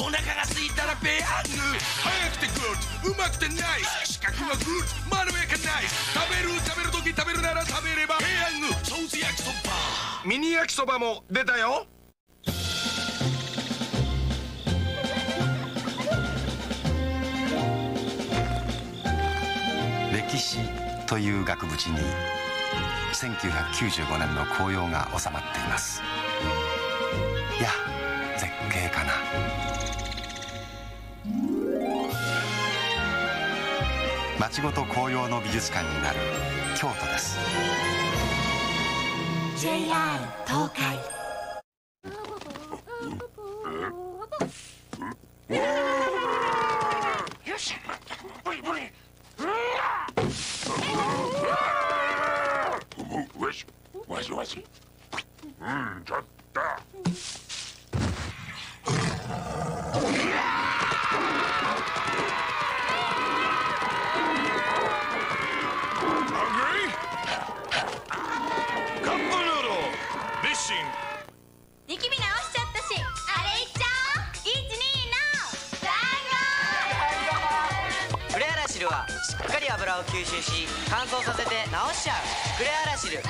お腹が空いたらペヤング。早くてグッドうまくてナイス四角はグッドまろやかナイス食べる食べる時食べるなら食べれば。ペヤング。ソース焼きそば。ミニ焼きそばも。出たよ。歴史という額縁に1995年の紅葉が収まっています。いや絶景かな。町ごと紅葉の美術館になる。京都です。JR 東海よしブリブリわしわしわしうんちょっとしっかり油を吸収し乾燥させて治しちゃう。クレアラシル。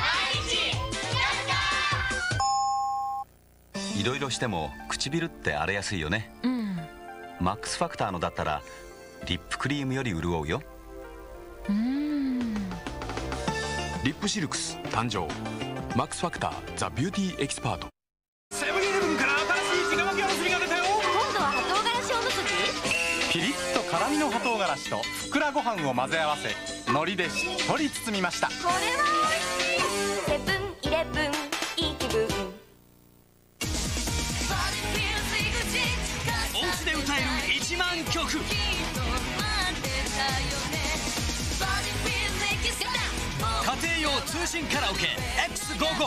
いろいろしても唇って荒れやすいよね。うん。マックスファクターのだったらリップクリームより潤うよ。うん。リップシルクス誕生。マックスファクターザ・ビューティーエキスパート辛みの葉唐辛子とふくらご飯を混ぜ合わせ海苔でしっとり包みました。これは美味しいセブンイレブンいい気分お家で歌える1万曲。家庭用通信カラオケ X55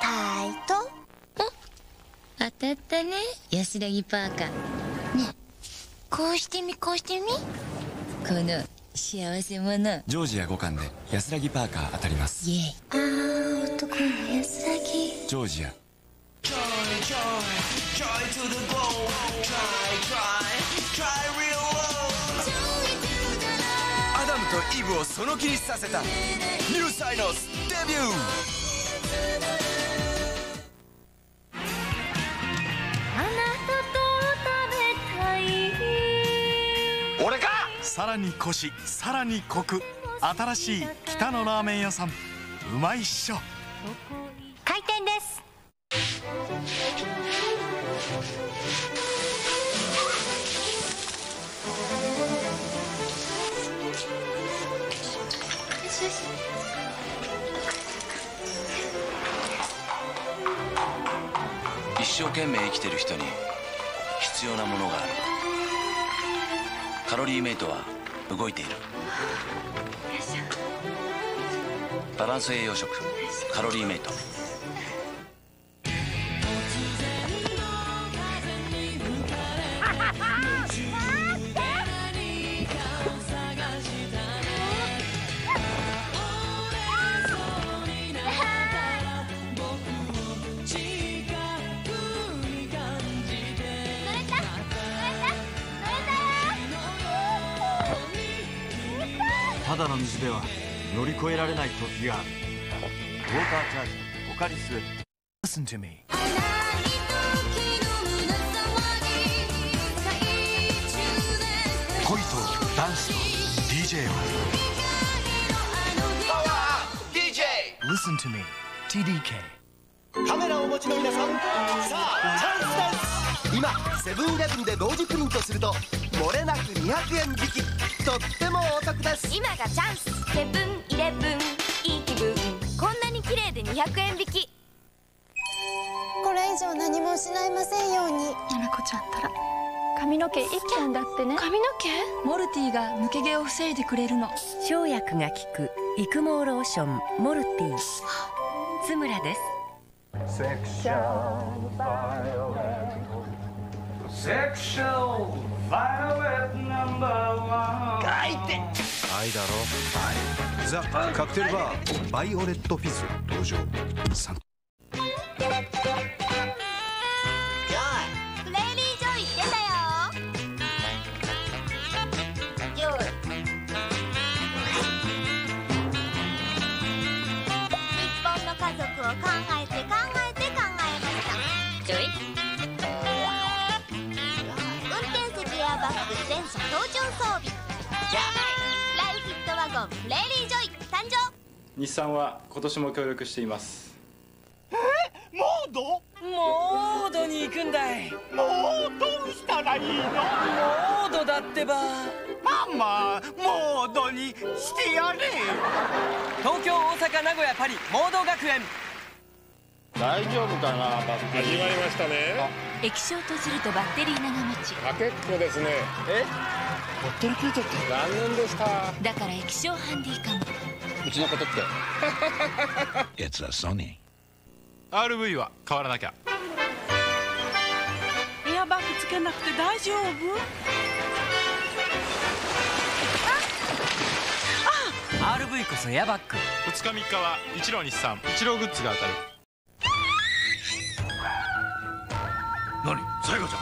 タイト？当たったね。安らぎパーカー。ねこうしてみこうしてみ？この幸せ者。ジョージア5巻で安らぎパーカー当たります。イエイ。あー男の安らぎ。ジョージア。ア。ダムとイブをその気にさせたニューサイノスデビューさらにコシさらにコク。新しい北のラーメン屋さん。うまいっしょ。開店です。一生懸命生きてる人に必要なものがあるカロリーメイトは動いている。バランス栄養食カロリーメイト。ただの水では乗り越えられない時がある。ウォーターチャージポカリスエット Listen to me. 恋とダンスと DJ を Listen to me. TDK カメラをお持ちの皆さんさあチャンスです。今セブンイレブンで同時プリントすると漏れなく200円引き。とってもお得です。今がチャンス。セブンイレブンいい気分こんなに綺麗で200円引き。これ以上何も失いませんように。やめこちゃったら。髪の毛一本だってね。髪の毛？モルティが抜け毛を防いでくれるの。生薬が効く育毛ローションモルティ津村です。セクシャルバイオレットセクシャルバイオレットナンバーワン書いて。愛だろ。愛ザ・カクテルバーバイオレットフィズ登場サンバス全車装備。ライフィットワゴンレイリージョイ誕生。日産は今年も協力しています。え、モード？モードに行くんだい。もうどうしたらいいの？モードだってば。ママモードにしてやれ。東京大阪名古屋パリモード学園。大丈夫かなバッテリー。始まりましたね。液晶とするとバッテリー長持ち。あ結構ですね。え？バッテリー切れちゃった残念でした。だから液晶ハンディカムうちのことって。It's a Sony RV は変わらなきゃ。エアバッグつけなくて大丈夫？あ RV こそエアバッグ。2日3日は一郎日産。一郎グッズが当たる何？さやかちゃん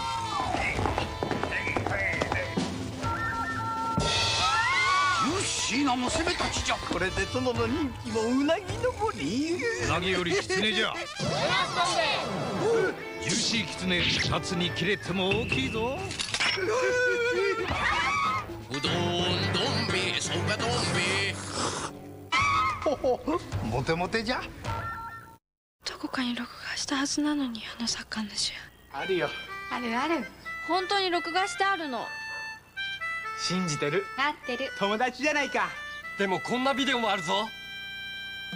よしいな娘たちじゃこれで殿の人気もうなぎ登りうなぎよりキツネじゃジューシーに切れても大きいぞうどんどん兵衛そばどん兵衛ほほモテモテじゃどこかに録画したはずなのにあの作家主あるよ。あるある。本当に録画してあるの。信じてる。なってる。友達じゃないか。でもこんなビデオもあるぞ。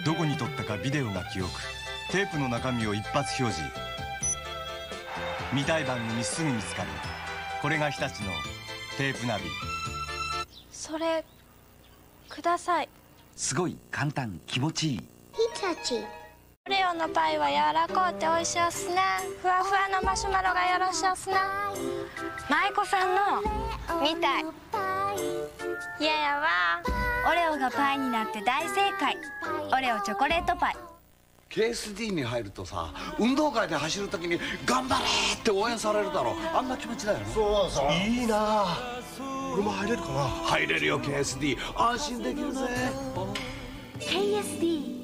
どこに撮ったかビデオが記憶。テープの中身を一発表示。見たい番組すぐ見つかる。これが日立のテープナビ。それください。すごい簡単気持ちいい。日立。オレオのパイは柔らかくて美味しいっすね。ふわふわのマシュマロがよろしいっすね。舞子さんのみたい。いややわ。オレオがパイになって大正解。オレオチョコレートパイ。KSD に入るとさ運動会で走るときに頑張れって応援されるだろあんな気持ちだよね。そうそういいな。俺も入れるかな？入れるよ KSD 安心できるぜ。KSD